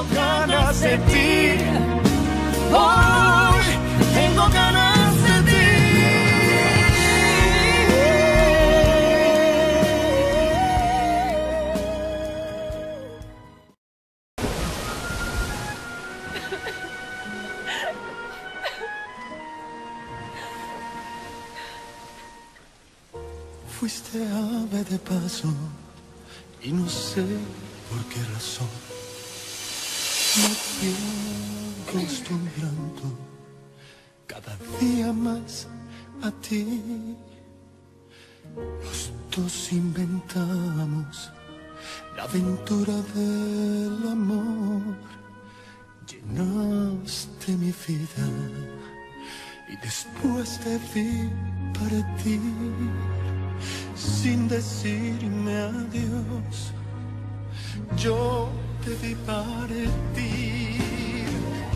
tengo ganas de ti. Hoy tengo ganas de ti. Fuiste ave de paso y no sé por qué razón me acostumbrando cada día más a ti. Los dos inventamos la aventura del amor. Llenaste mi vida y después te vi partir sin decirme adiós. Yo te vi partir.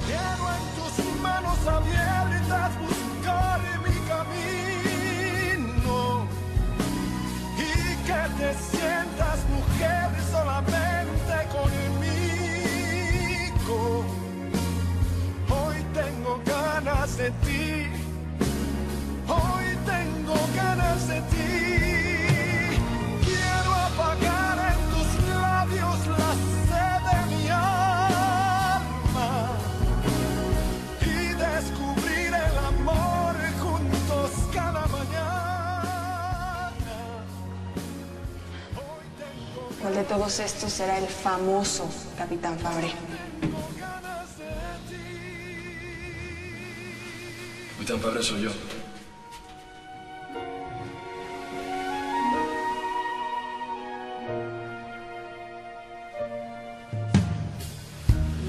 Quiero en tus manos abiertas buscar mi camino y que te sientas mujer solamente conmigo. Hoy tengo ganas de ti. ¿Cuál de todos estos será el famoso Capitán Fabre? Capitán Fabre soy yo.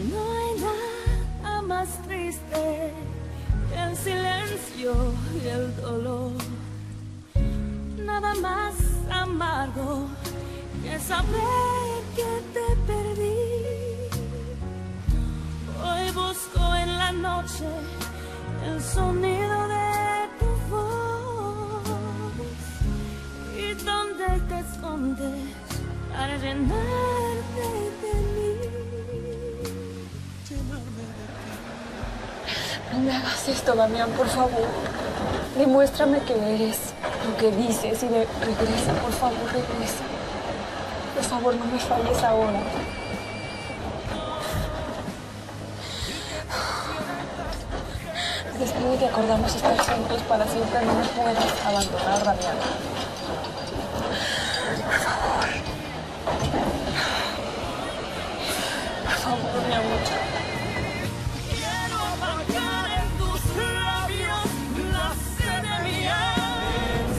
No hay nada más triste que el silencio y el dolor. Nada más amargo que saber que te perdí. Hoy busco en la noche el sonido de tu voz y donde te escondes para llenarte de mí. No me hagas esto, Damián, por favor. Demuéstrame que eres lo que dices y de- regresa, por favor, regresa. Por favor, no me falles ahora. Después de que acordamos estar juntos para siempre, no me puedas abandonar, Damián. Por favor.